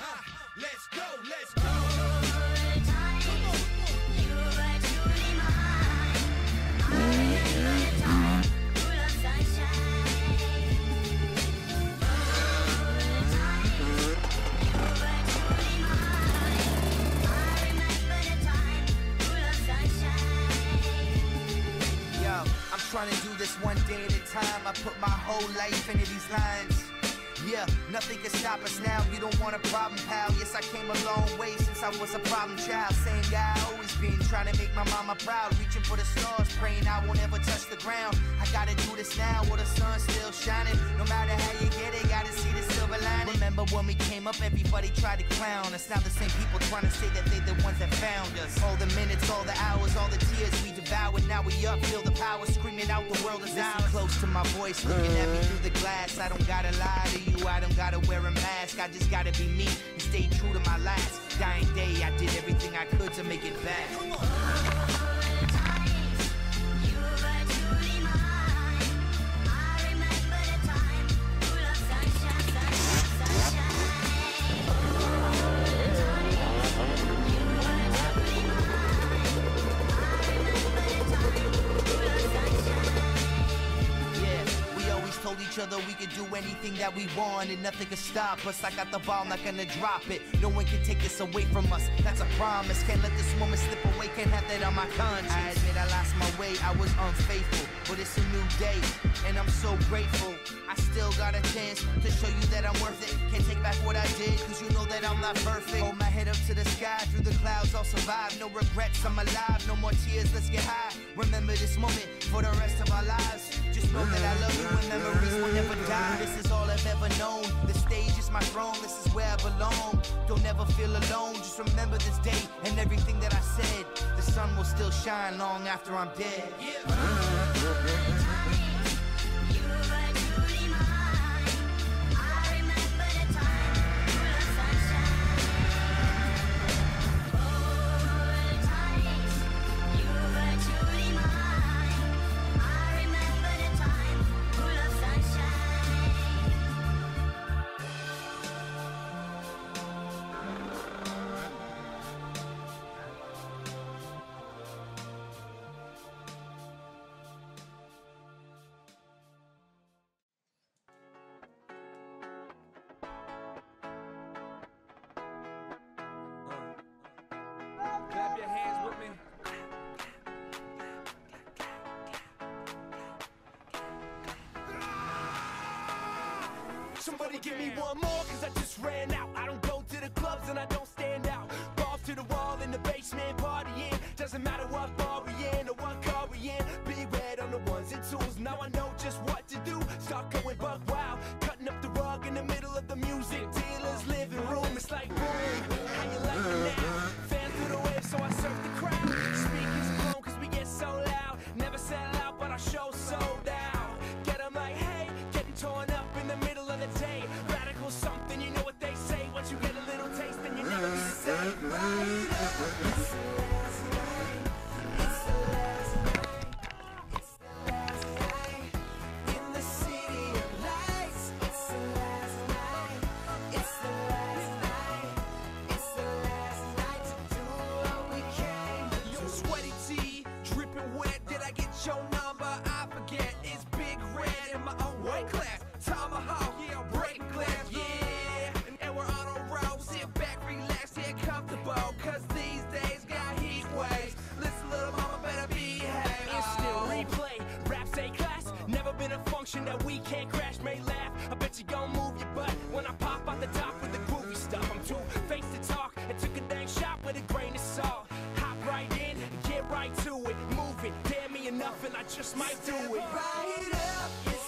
Let's go, let's go. Yo, I'm trying to do this one day at a time. I put my whole life into these lines. Yeah, nothing can stop us now. You don't want a problem, pal. Yes, I came a long way since I was a problem child. Same guy I always been, trying to make my mama proud. Reaching for the stars, praying I won't ever touch ground. I gotta do this now while the sun's still shining. No matter how you get it, gotta see the silver lining. Remember when we came up, everybody tried to clown us. Now the same people trying to say that they the ones that found us. All the minutes, all the hours, all the tears we devoured. Now we up, feel the power, screaming out the world is ours. Close to my voice, looking at me uh. through the glass. I don't gotta lie to you, I don't gotta wear a mask. I just gotta be me and stay true to my last dying day. I did everything I could to make it back. Could do anything that we want and nothing could stop us. I got the ball, not gonna drop it. No one can take this away from us. That's a promise. Can't let this moment slip away. Can't have that on my conscience. I admit I lost my way. I was unfaithful, but it's a new day, and I'm so grateful. I still got a chance to show you that I'm worth it. Can't take back what I did, cause you know that I'm not perfect. Hold my head up to the sky, through the clouds, I'll survive. No regrets, I'm alive. No more tears, let's get high. Remember this moment for the rest of our lives. Know that I love you and memories will never die. This is all I've ever known. The stage is my throne, this is where I belong. Don't ever feel alone, just remember this day and everything that I said. The sun will still shine long after I'm dead. Clap Somebody give me one more, cause I just ran out. I don't go to the clubs and I don't stand out. Balls to the wall in the basement, partying. Doesn't matter what bar we in or what car we in. Big red on the ones and twos. Now I know just what to do. Start going buck wild. Cutting up the rug in the middle of the music Mm-hmm. can't crash, may laugh. I bet you gon' move your butt when I pop out the top with the groovy stuff. I'm too faced to talk. I took a dang shot with a grain of salt. Hop right in, get right to it. Move it, damn me enough, and I just might do it. Right up.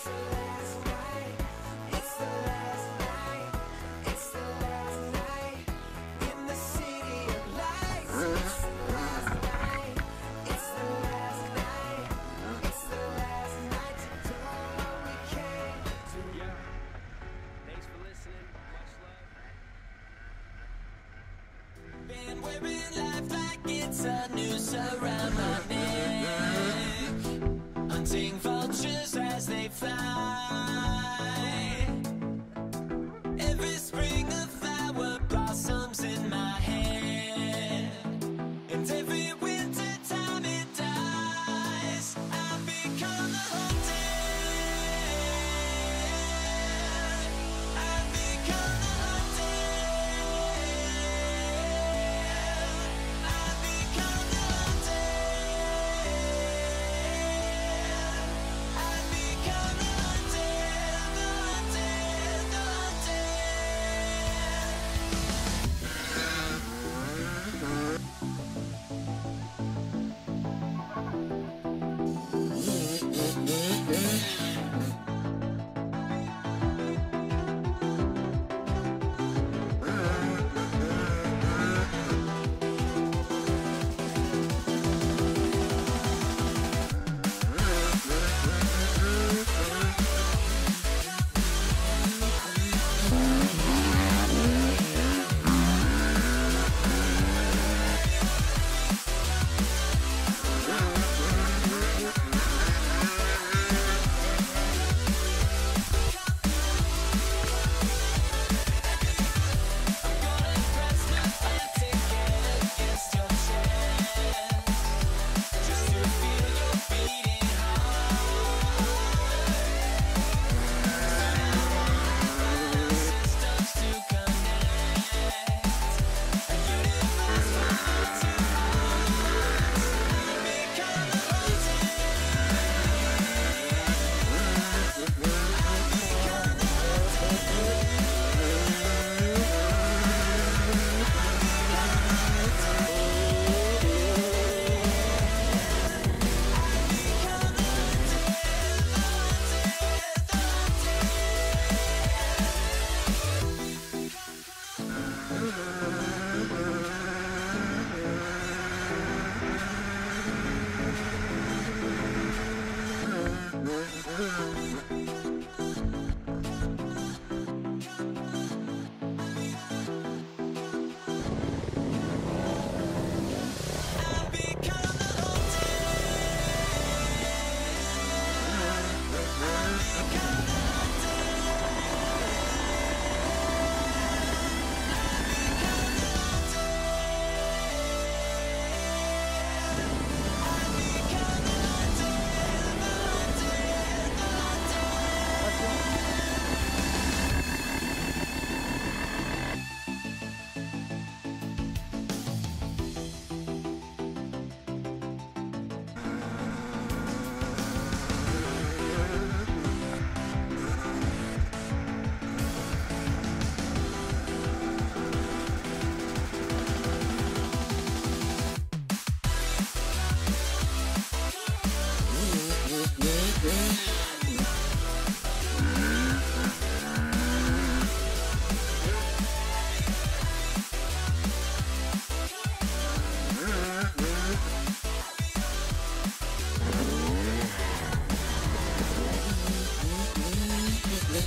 Wearing life like it's a noose around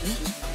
Mm-hmm.